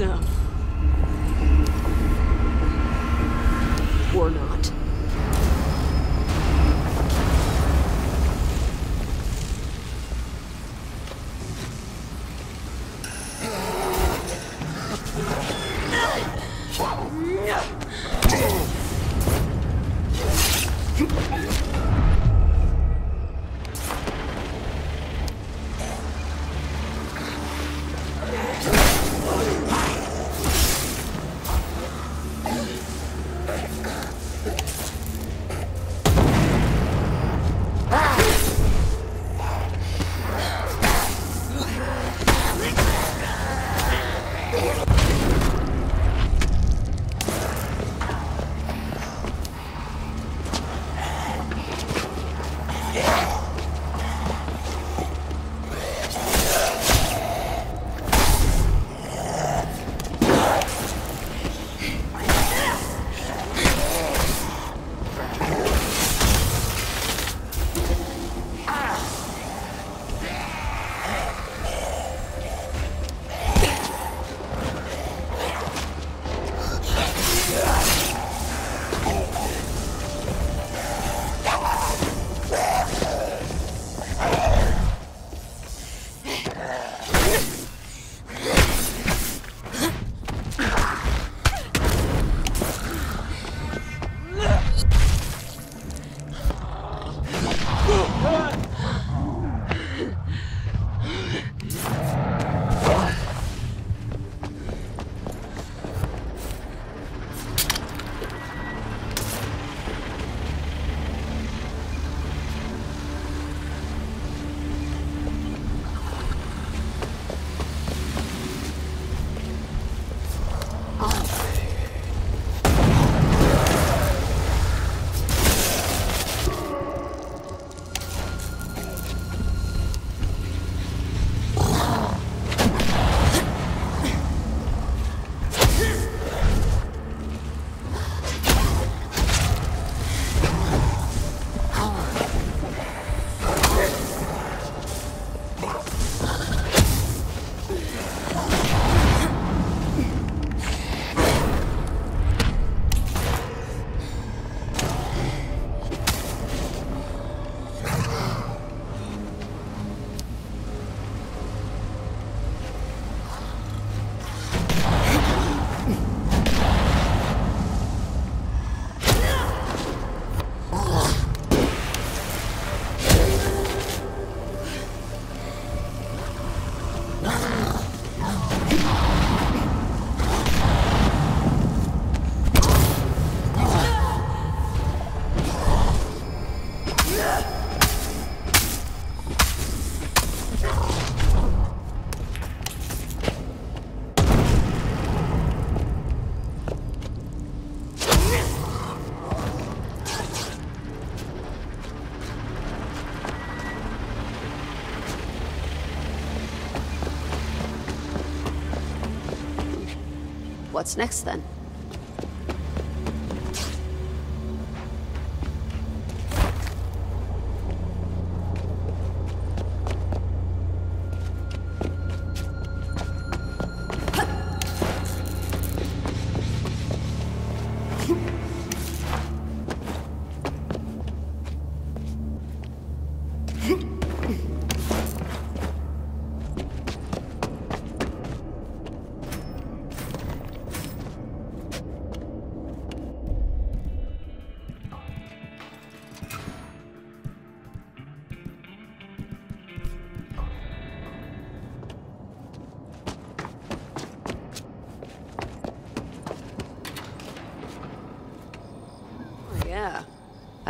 some. What's next then?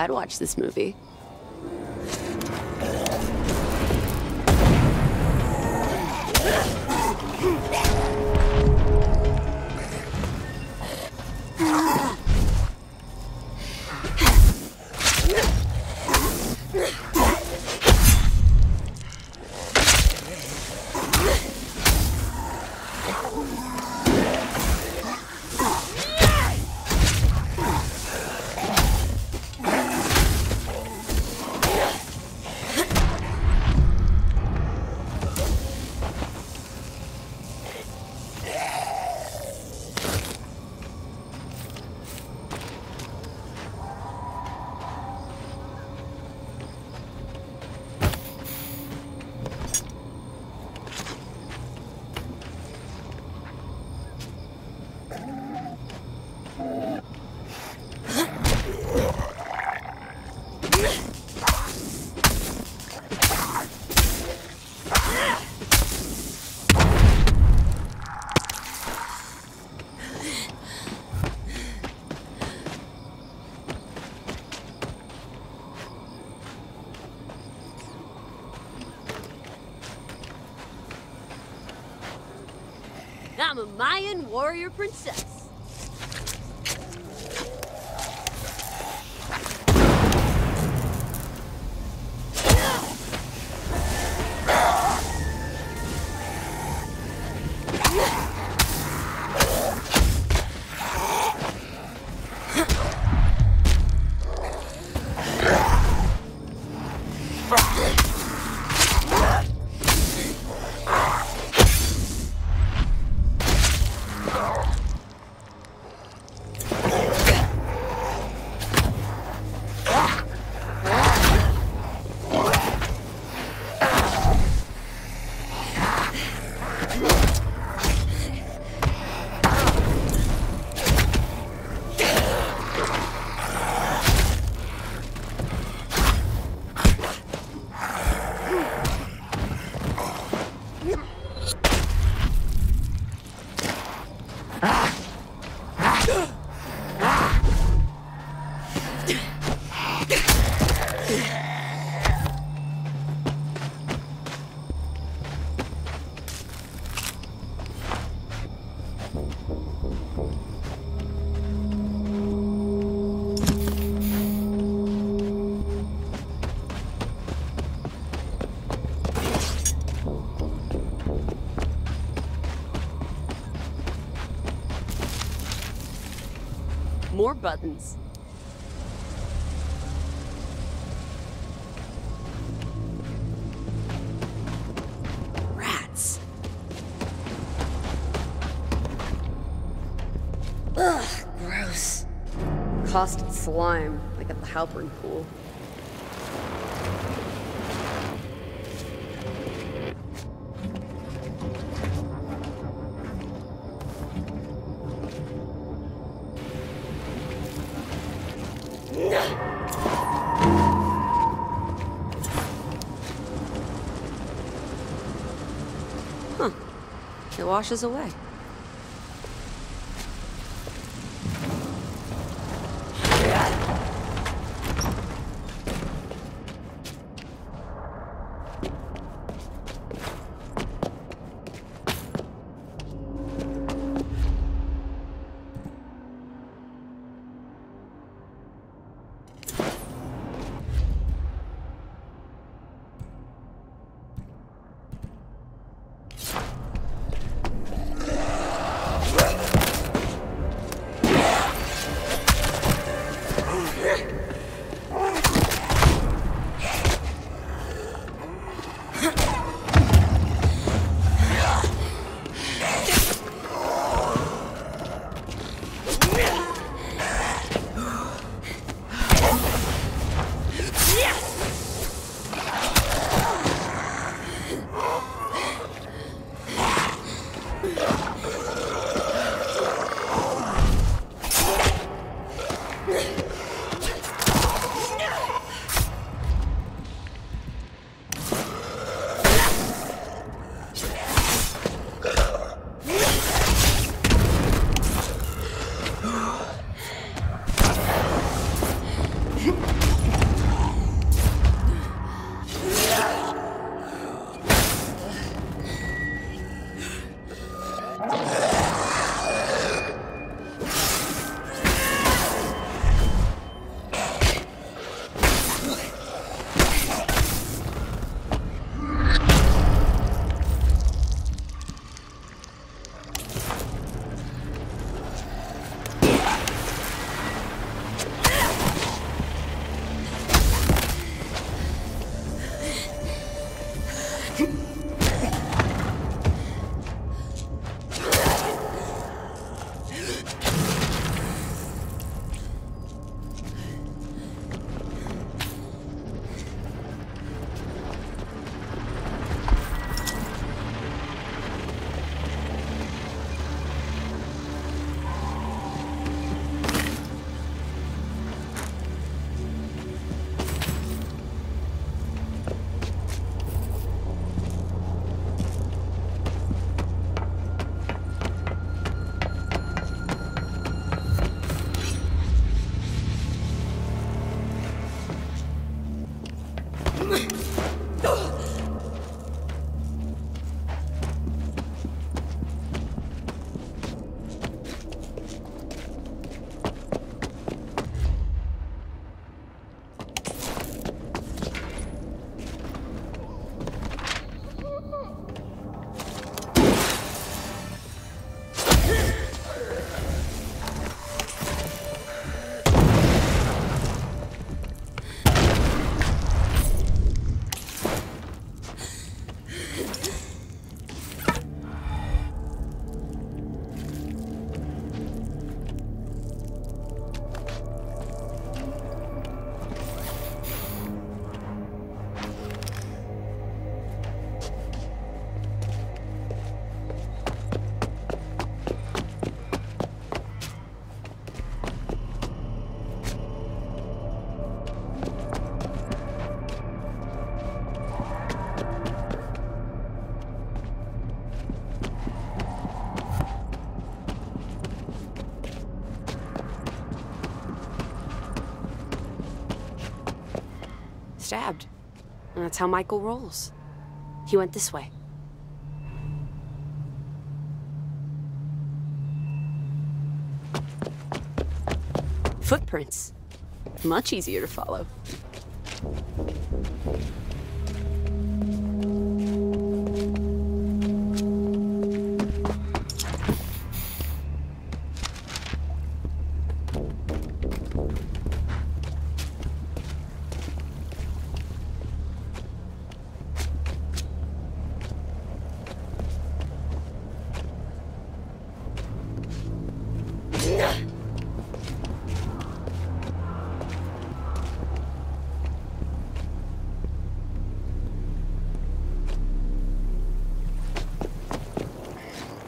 I'd watch this movie. Mayan warrior princess. More buttons. Rats. Ugh, gross. Caustic slime, like at the Halperin pool. Washes away. Stabbed. And that's how Michael rolls. He went this way. Footprints. Much easier to follow.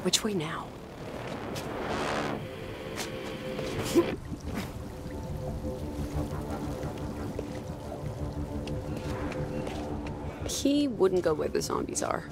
Which way now? he wouldn't go where the zombies are.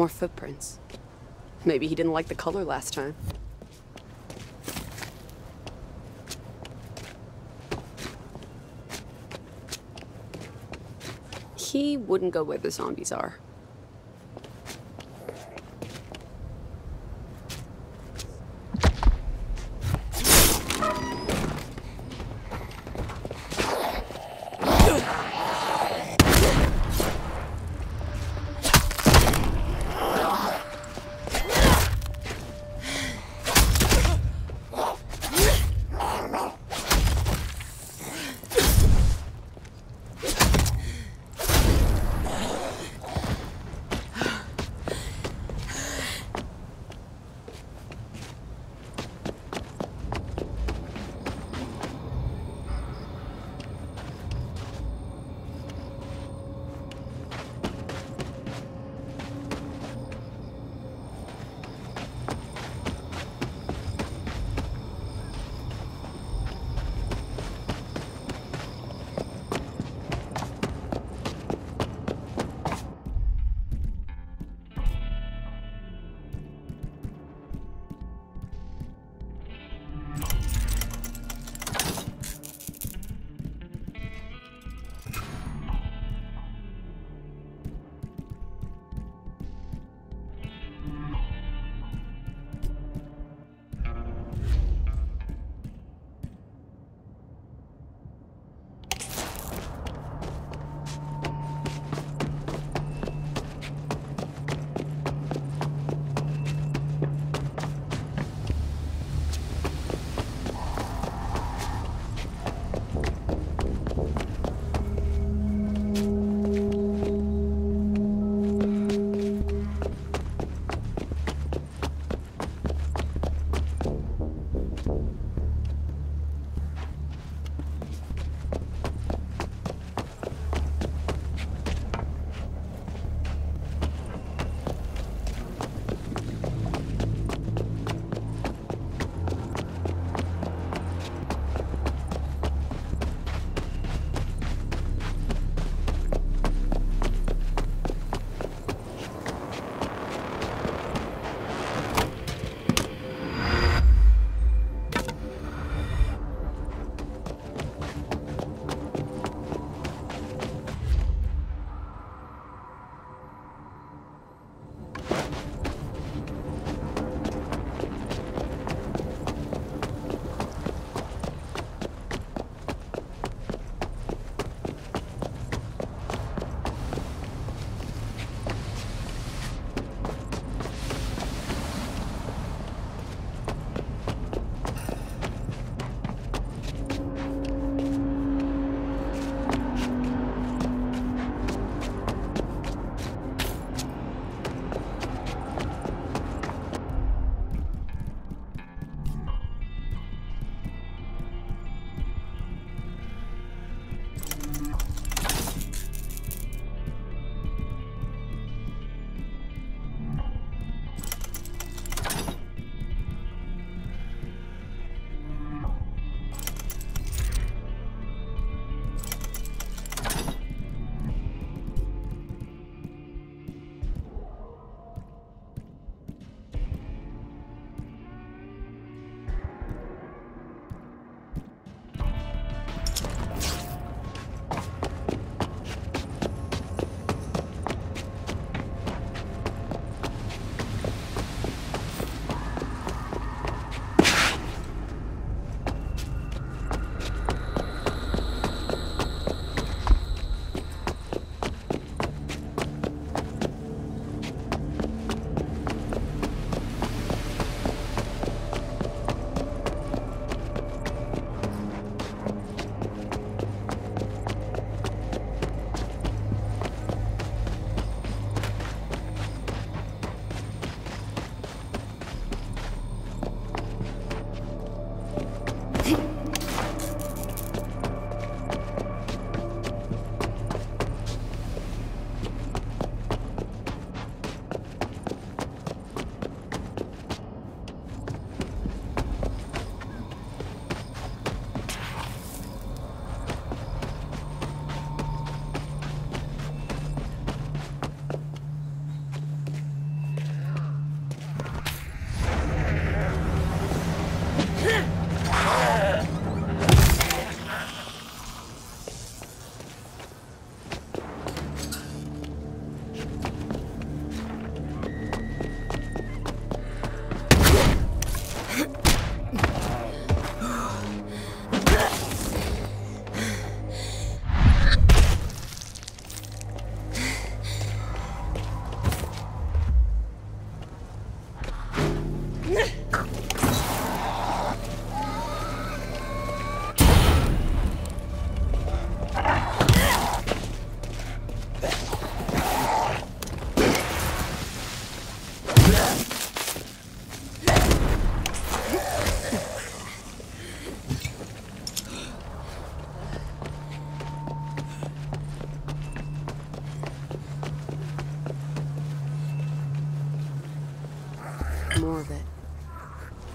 More footprints. Maybe he didn't like the color last time. He wouldn't go where the zombies are.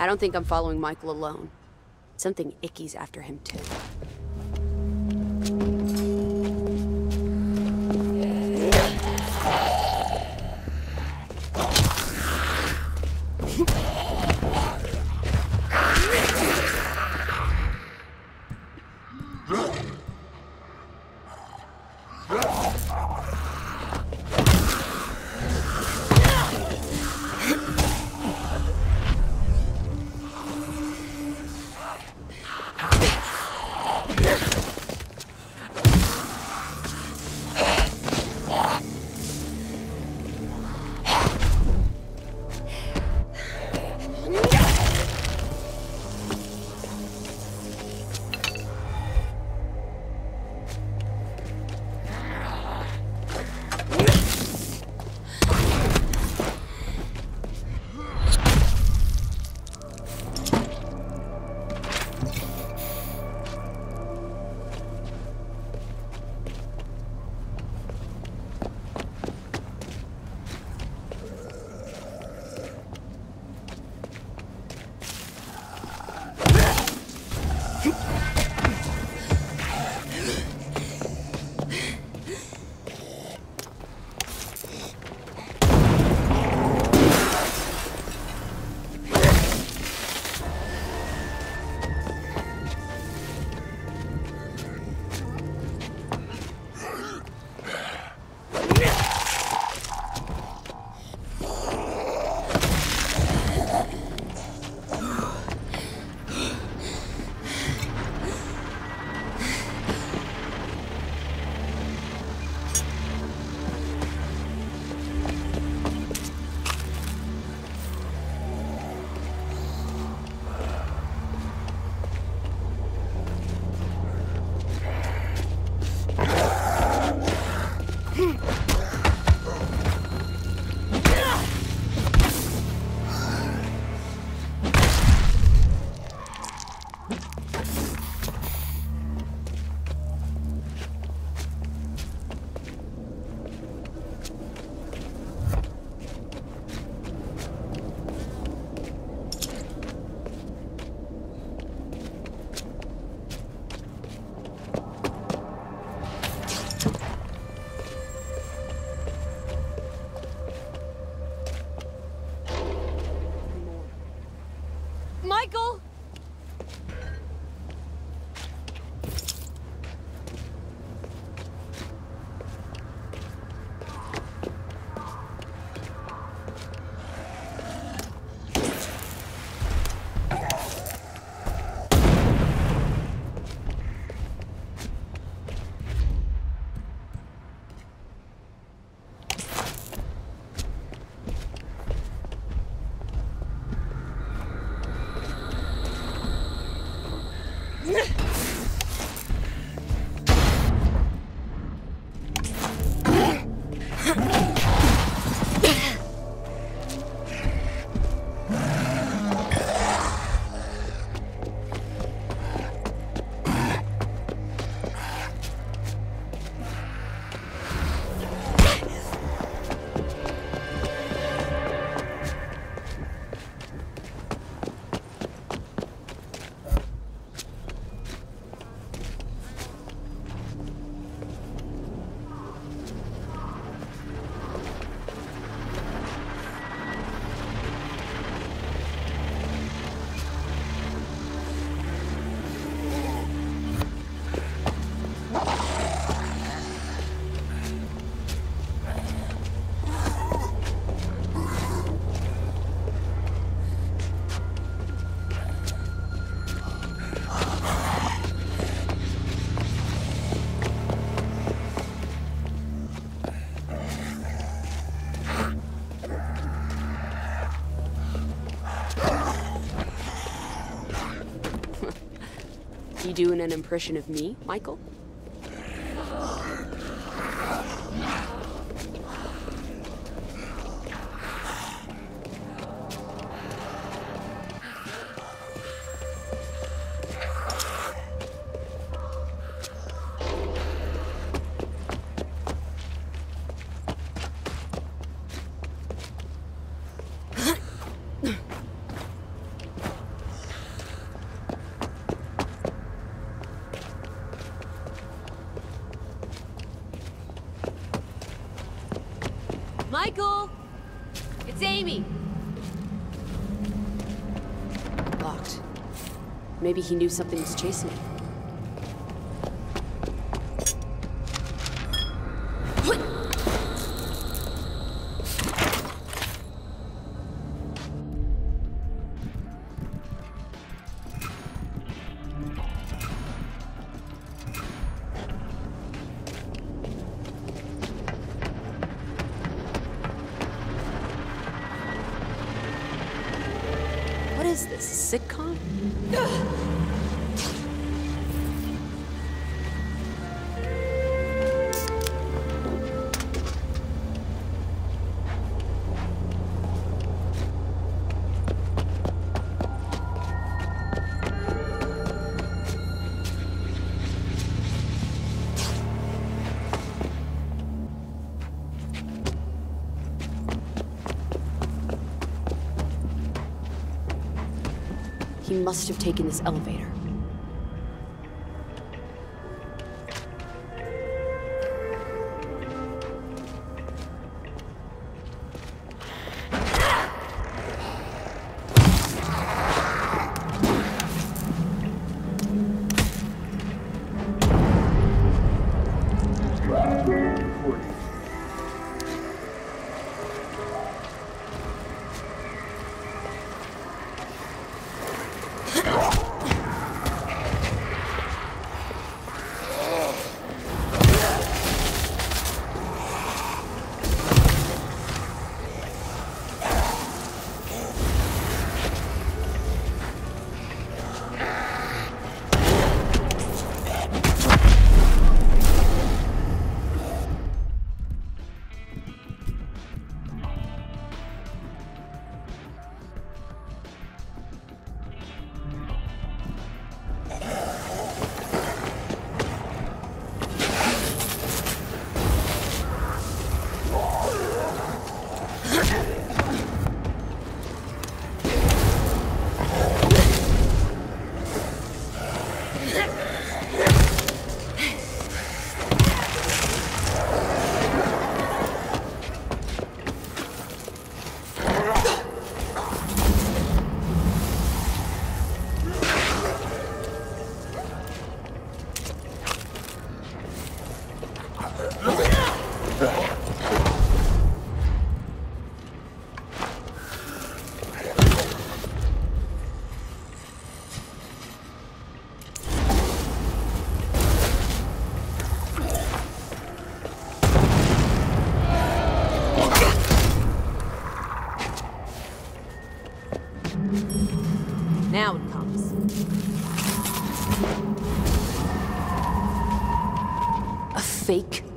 I don't think I'm following Michael alone. Something icky's after him, too. Doing an impression of me, Michael? Maybe he knew something was chasing him. Must have taken this elevator.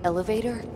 Elevator?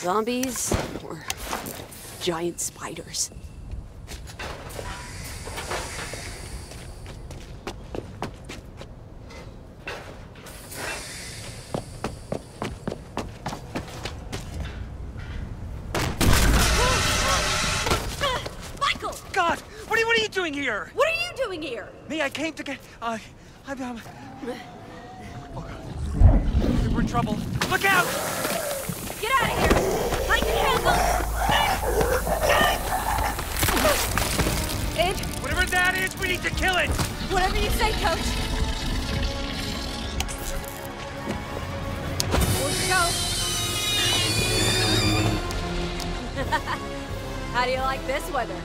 Zombies or giant spiders? Michael! God! What are, you, what are you doing here? What are you doing here? Me, I came to get. Uh, I'm. Um, oh God. We're in trouble. Look out! Whatever we need to kill it! Whatever you say, Coach. Where'd go? How do you like this weather?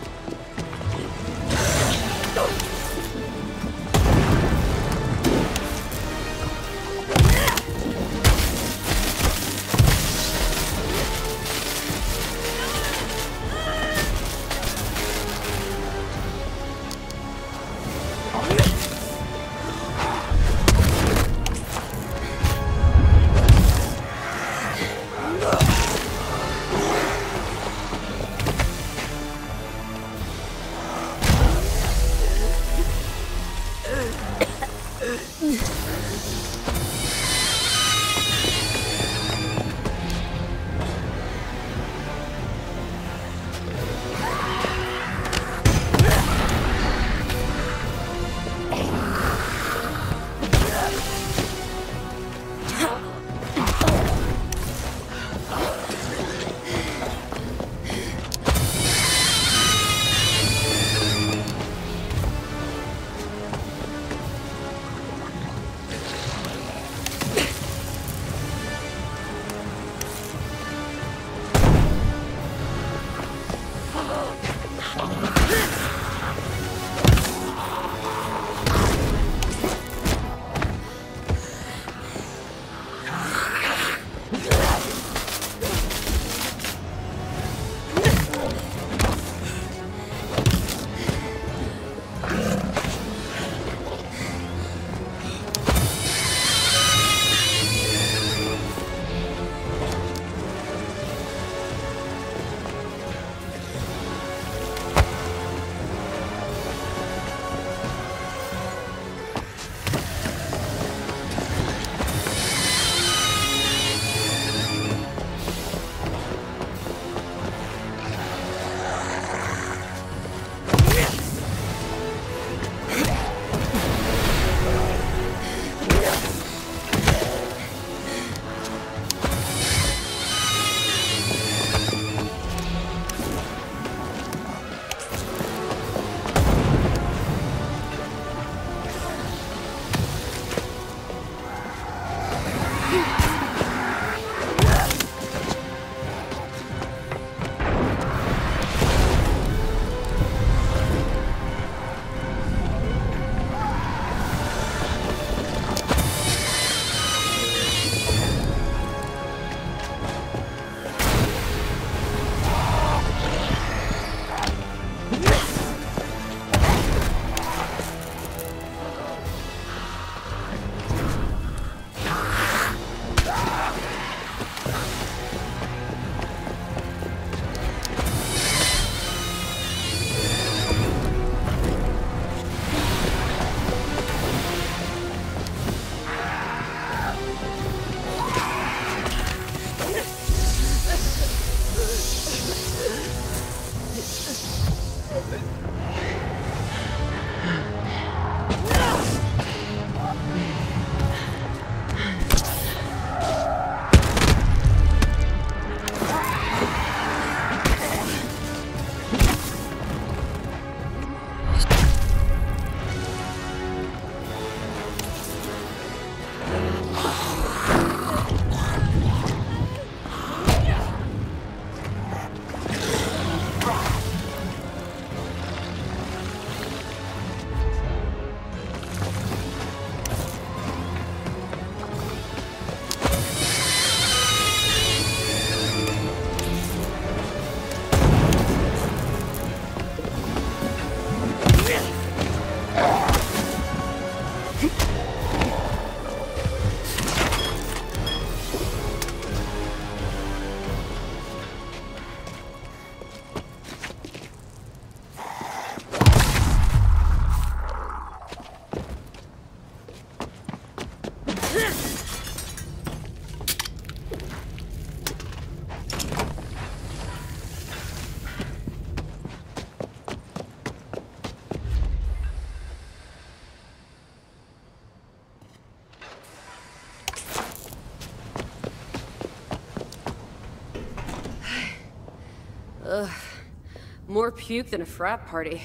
More puke than a frat party.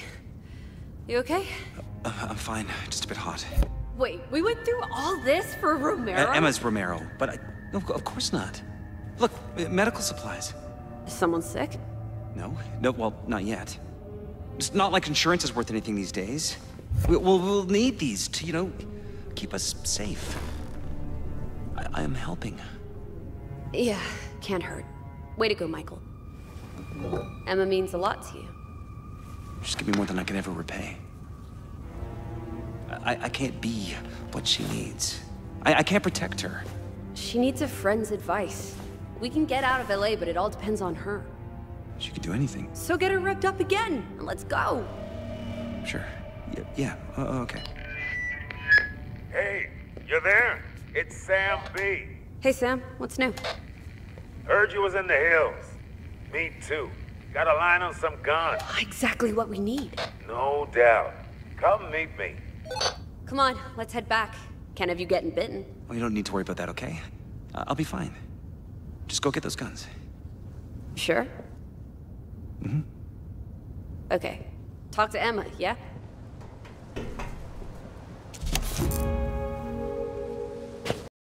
You okay? Uh, I'm fine, just a bit hot. Wait, we went through all this for Romero? Uh, Emma's Romero, but I, no, of course not. Look, uh, medical supplies. Is someone sick? No, no, well, not yet. It's not like insurance is worth anything these days. We, we'll, we'll need these to, you know, keep us safe. I, I am helping. Yeah, can't hurt. Way to go, Michael. Emma means a lot to you. Just give me more than I can ever repay. I, I can't be what she needs. I, I can't protect her. She needs a friend's advice. We can get out of LA, but it all depends on her. She could do anything. So get her ripped up again, and let's go. Sure. Yeah, yeah. Uh, okay. Hey, You there? It's Sam B. Hey, Sam, what's new? Heard you was in the hills. Me too. Got a line on some guns. Oh, exactly what we need. No doubt. Come meet me. Come on, let's head back. Can't have you getting bitten. Well, you don't need to worry about that, okay? Uh, I'll be fine. Just go get those guns. Sure? Mm-hmm. Okay. Talk to Emma, yeah?